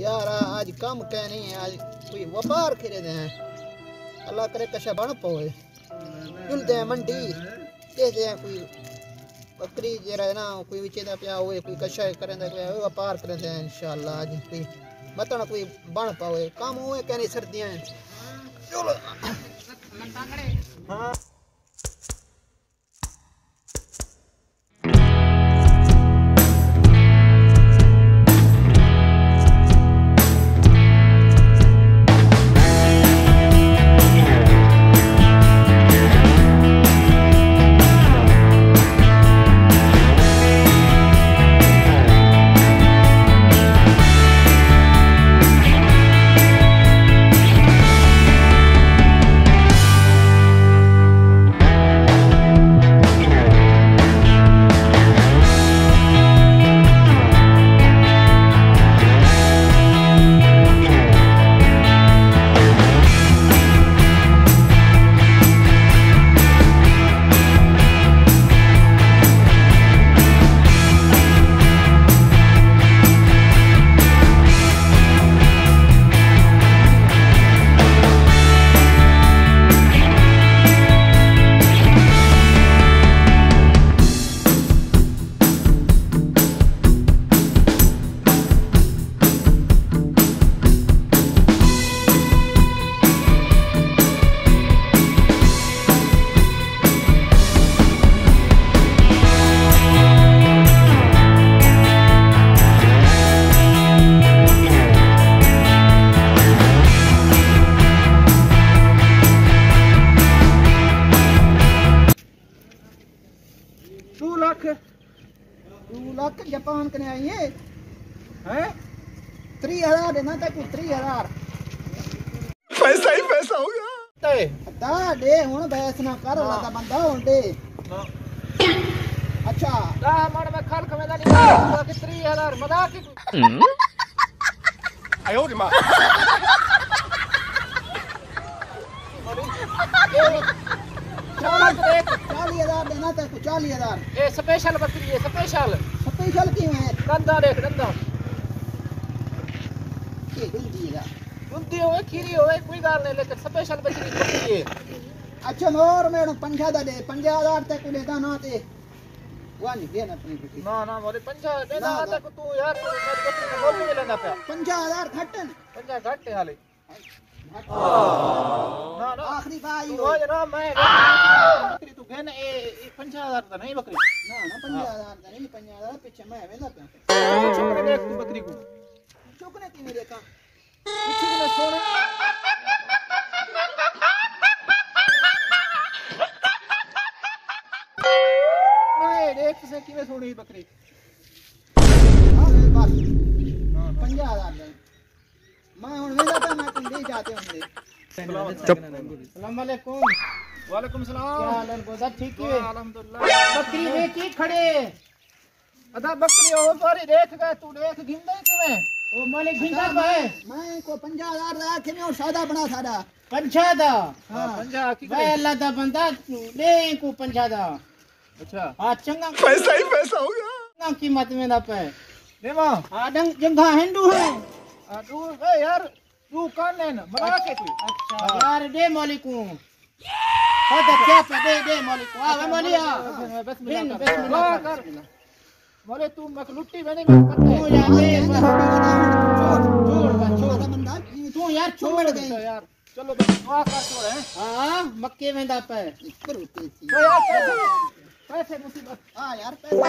यार आज कम कह नहीं है आज कोई व्यापार करे दे। हैं अल्लाह करे कशा बन पाए चलते हैं मंडी देखते हैं कोई बकरी जरा है ना कोई विचे दा पिया हुए कोई कशा करें दा व्यापार करें दे हैं इंशाल्लाह आज कोई मतना कोई बन पाए काम हुए कहनी सर्दियाँ हैं। चलो। हाँ। लाख जापान कने आई है। हैं? त्री हज़ार देना था कुछ त्री हज़ार। पैसा ही पैसा होगा ते दा दे हुन बहस ना कर लादा बंदा होने दे। अच्छा। ता मड़ में खाल खमे नहीं नहीं कि त्री हज़ार मज़ा की हम्म। आयो रे माँ। चालीस हज़ार देना था कुछ चालीस हज़ार। ये स्पेशल बकरी है स्पेशल स्पेशल क्यों है दंदा देख दंदा ये जल्दी है बुंदी होवे खीरी होवे कोई गाल नहीं लेकिन स्पेशल बकरी बकरी है। अच्छा मोर मैडम पंजा दा दे पंजा हज़ार तक लेता ना ते। वानी दे ना अपनी बेटी। ना ना बोले पंजा दे ना तक तू यार तू मेरी को बोल नहीं लेना पे पंजा हज़ार खटन पंजा घट हाले। ना ना। आखिरी तू हो हो ना मैं तू ए ए 50000 नहीं बकरी। ना ना पंजा हज़ार दा नहीं पंजा पीछे मैं वेंदा पे चुप देख तू बकरी को। चुकने की मेरे का पीछे ने सोना। मैं देख से किਵੇਂ सोनी बकरी। हाँ बस। पंजा हज़ार दे मैं हुन वेंदा पे मैं तुम दे जाते होंगे सलाम वालेकुम वालेकुम सलाम क्या हाल है गोदा ठीक है? अल्हम्दुलिल्लाह बकरी बेची खड़े। अदा बकरी ओ सारी देख गए तू देख गिंदा किਵੇਂ ओ मालिक गिंदा पाए मैं को पंजा दा के में सौदा बना सादा पंछा दा? हाँ। पंजा की वे अल्लाह दा बंदा ले को पंजा दा। अच्छा। आ चंगा। पैसा ही पैसा कीमत में ना पे। देवा। आ डंग जंगा हिंदू है। तू तू है ना मरा के तू अच्छा यार दे मालिकू क्या पे दे दे मालिकू आ वे मालिया बस बिन बिस्मिल्लाह कर बोले तू मक लुट्टी मैंने मैं तू यार दे छोड़ छोड़ तू यार छोड़ गई यार चलो बस दुआ कर छोड़ हैं हाँ मक्के में दा पे करो तेज़ी तो यार पैसे मुसीबत हाँ यार पैसा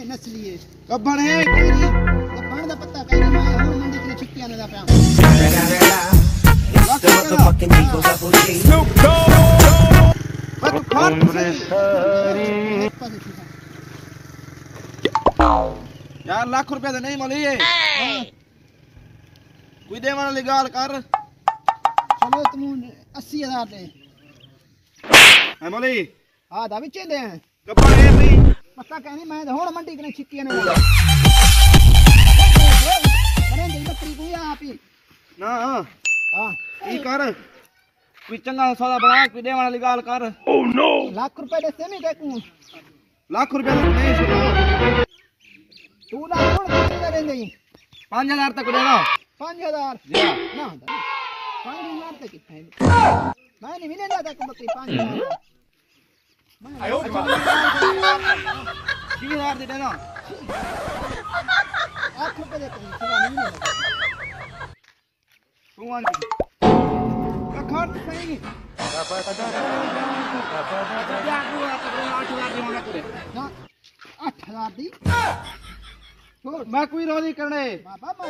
रुपए बाबा ये नस्ली है ਕਬ ਬਣੇ तो बन दा पत्ता कहीं मैं हूं मंडी के छुट्टियां ने दा पे लाख रुपए दा Snoop Dogg बस तू खा यार ਲੱਖ ਰੁਪਏ ਤਾਂ ਨਹੀਂ ਮੋਲੀ ਇਹ ਕੋਈ ਦੇਵਣ ਵਾਲੀ ਗੱਲ ਕਰ ਚਲੋ ਤੂੰ 80000 ਦੇ ਹੈ ਮੋਲੀ ਆ ਦਾ ਵਿੱਚ ਦੇ ਕੱਪਾ ਇਹ ਨਹੀਂ ਪੱਕਾ ಮತ್ತ ಕಾಣಿ ಮಾ ದೋಡ ಮಂಡಿ ಕನೆ ಚಿಕ್ಕಿಯನ ಅರೆ ಜೈ ಬಕ್ರಿ ಕೂ ಯಾ ಆಪಿ ನಾ ಆ ಈ ಕರ कोई चंगा सौदा बना कोई देने वाली गाल कर। Oh oh, no no. Lakh रुपए दे से नहीं देखूँ लाख रुपए तो नहीं सुनो तू ना कौन कितने दे देंगे। पाँच हज़ार तक देना। पाँच हज़ार? ना पाँच हज़ार तक मैं नहीं मिलेगा तक बकरी पाँच हज़ार। दे देना आँखों पे देते हैं खिलाने नहीं भगवान की कखान सही आठ हज़ार दी छोड़ मैं कोई रोली करने बाबा मैं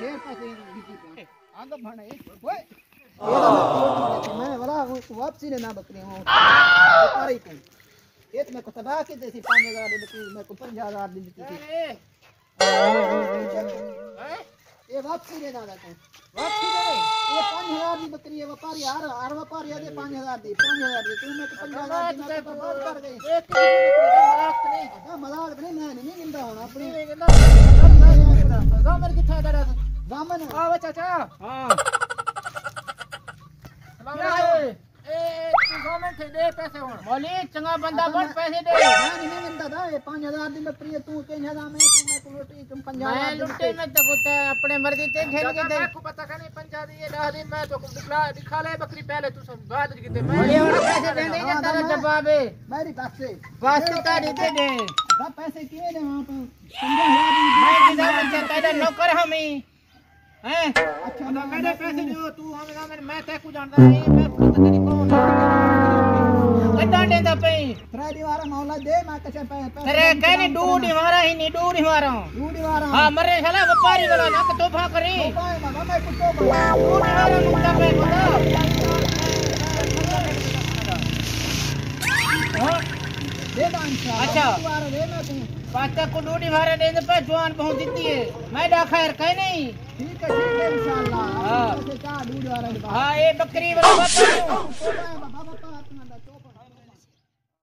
ये पैसे आंदो भणे ओए मैं वला वापसी ने ना बकरी हूँ सारी को खेत में को तबाह के देसी 5000 दे देती मैं को 50000 दे देती ये वापसी ने ना देते वापसी दे ये 5000 की बकरी है व्यापारी हर हर व्यापारी दे 5000 दी 5000 दी तू मैं को 5000 दी मैं बर्बाद कर गई एक की मज़ाक नहीं हाँ मज़ाक नहीं मैं नहीं गिनदा हूँ अपनी नहीं गिनदा जामन किथा डरा जामन आ चाचा हाँ। मौलिक चंगा बंदा बन पैसे दे। मैं नहीं मिलता था। ये 5000 दिन में प्रिय तू के ज़्यादा मैं तू मैं तो लुटी तुम पंजाब मैं लुटे में तक होता है अपने मर्ज़ी ते घेर के दे को पता का नहीं पंजाबी ये ला दिन मैं तो को दिखला दिखा ले बकरी पहले तू सब बाद के दे मैं ये और पैसे दे नहीं देता रे तो जवाब है। मेरी बात से। बात से ताड़ी दे दे। पैसे किए दे वहाँ पर। समझा है मैं किधर बचा तेरा नौकर हम? ही हैं? अच्छा तो ना मेरे पैसे जो तू हमें मैं मैं तेरे को जानता नहीं मैं तेरी कौन कदा देंदा पई त्रै दीवारा मौला दे मैं कछे पे तेरे कहने दू दीवारा ही नहीं दू दीवारा दू दीवारा हाँ मरे साला व्यापारी वाला ना तोफा करी। तोफा बाबा मैं कुछ तो दू दीवारा मुंडा पे बता हाँ। हाँ। अच्छा को डूडी मारे दे पे जवान पहुँच देती है मैं खैर कहीं नहीं ठीक है ठीक है इंशाल्लाह हाँ हाँ ये बकरी वाला बात